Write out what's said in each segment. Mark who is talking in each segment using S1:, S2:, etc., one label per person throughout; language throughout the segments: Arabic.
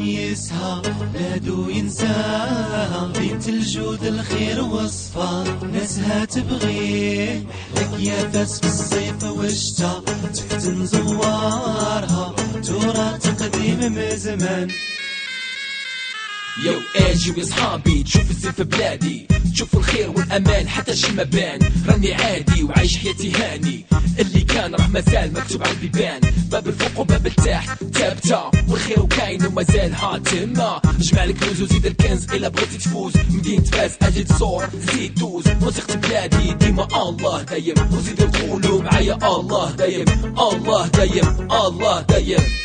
S1: يسهى بلادو ينساها بنت الجود الخير وصفة ناسها تبغيه محلك يا فاس في الصيف والشتا تحت نزوارها تراث قديم من زمان.
S2: yo أجي وصحابي تشوف الزين في بلادي. تشوف الخير والأمان حتى شي ما بان. راني عادي وعايش حياتي هاني. اللي كان راه مازال مكتوب على البيبان. باب الفوق وباب التحت ثابتة. والخير وكاين ومازال هاتمة. جمع الكنوز وزيد الكنز إلا بغيتي تفوز. مدينة فاس أجي تصور زيد دوز. موسيقى بلادي ديما الله دايم. وزيد نقولوا معايا الله دايم. الله دايم الله دايم.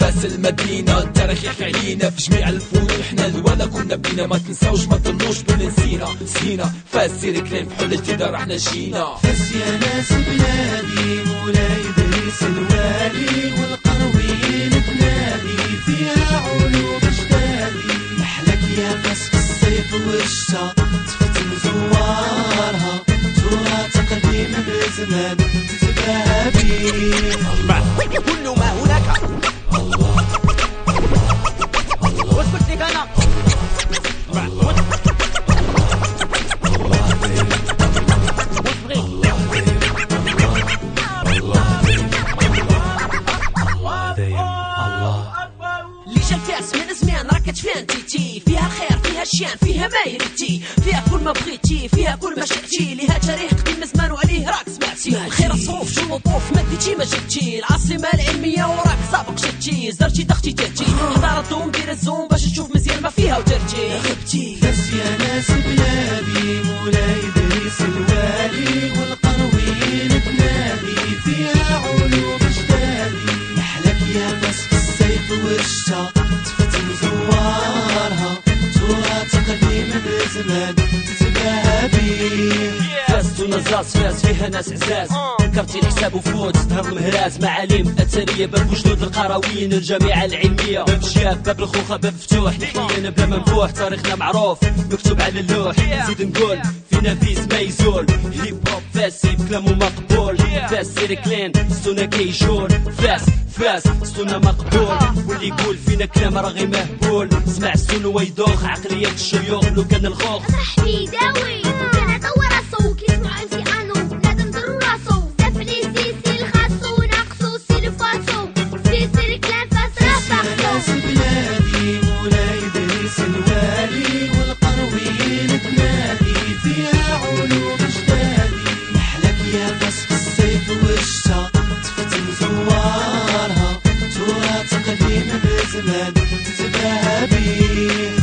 S2: فاس المدينة التاريخ يحكي علينا. في جميع الفنون حنا الوالا كنا بينا. ما تنساوش ما تظنوش بلي نسينا. نسينا. فاس City Clan في حل جديدة رحنا جينا.
S1: فاس يا ناس بلادي مولاي ادريس الوالي والقرويين بلادي. فيها علوم جدادي محلك يا فاس في الصيف والشتا تفتن زوارها. تراث قديم من زمان تتباهى بيه
S3: كل ما هناك
S4: ليش الفاس من زمان راكت فيها انتيتي فيها الخير فيها الشان فيها ما يريتي فيها كل ما بغيتي فيها كل ما شئتي. لها تاريخ قديم زمان وعليه راك سمعتي. خير الصروف شو لطوف ما ديتي ما جبتي. العاصمة العلمية وراك سابق شتي زرتي دختي تاتي حضارة الدوم دير ال zoom باش تشوف مزيان ما فيها وترجي غبتي
S1: فاس يا ناس بلادي مولاي.
S5: راس فاس فيها ناس عزاز كرتي الحساب وفوت ظهر المهراز معالم أثرية باب وجدود القرويين الجامعة العلمية. باب شياف باب الخوخة باب مفتوح لحيانا بلا منبوح تاريخنا معروف. مكتوب على اللوح. زيد نقول فينا فيز ما يزول. هيب هوب فاسي بكلامه مقبول فاس سيري كلين ستونا كيجول. فاس فاس ستونا مقبول. واللي يقول فينا كلام راغي مهبول. سمع ستونو ويدوخ عقلية الشيوخ لو كان الخوخ.
S6: حميداوي كان
S1: النبي